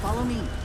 Follow me.